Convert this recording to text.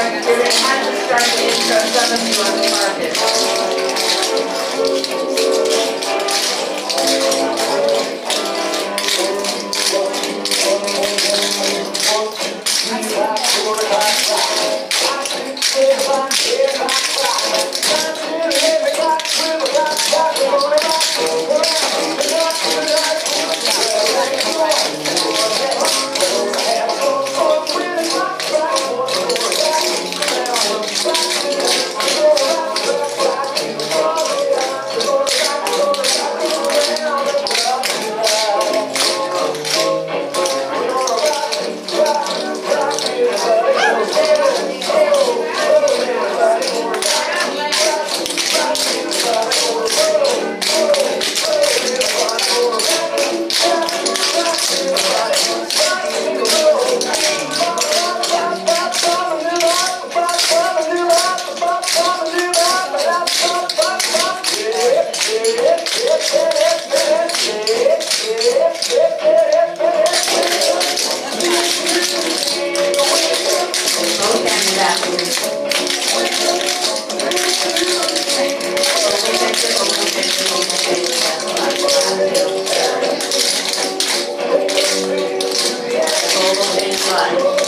started, they had to start the intro, some of you on the market. Right.